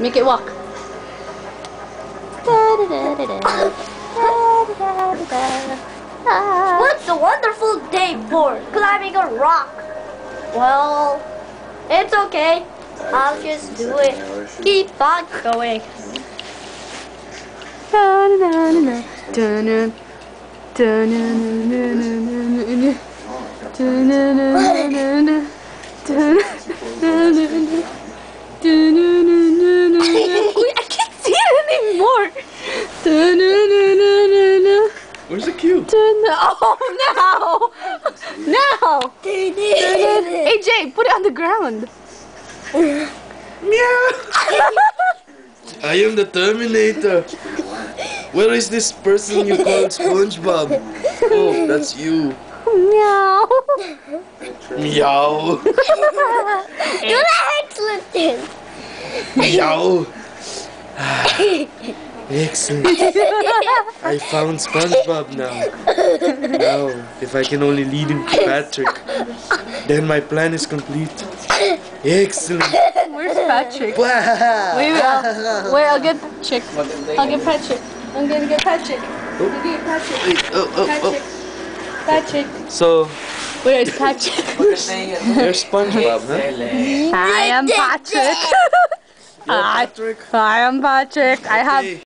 Make it walk. What's a wonderful day for climbing a rock? Well, it's okay. I'll just do it. Keep on going. Wait, Oh, now! Now! AJ, put it on the ground. Meow. I am the Terminator. Where is this person you call SpongeBob? Oh, that's you. Meow. Meow. You're excellent. Meow. Excellent. I found SpongeBob now. Now, if I can only lead him to Patrick, then my plan is complete. Excellent. Where's Patrick? Wait, wait, I'll, wait, I'll get Patrick. I'll get Patrick. I'm gonna get Patrick. Oh. I'm get Patrick. Wait, oh, oh, Patrick. Patrick. oh. So, Where is Patrick? you're SpongeBob, huh? I am Patrick. You're Hi. Patrick. I am Patrick. I have Okay.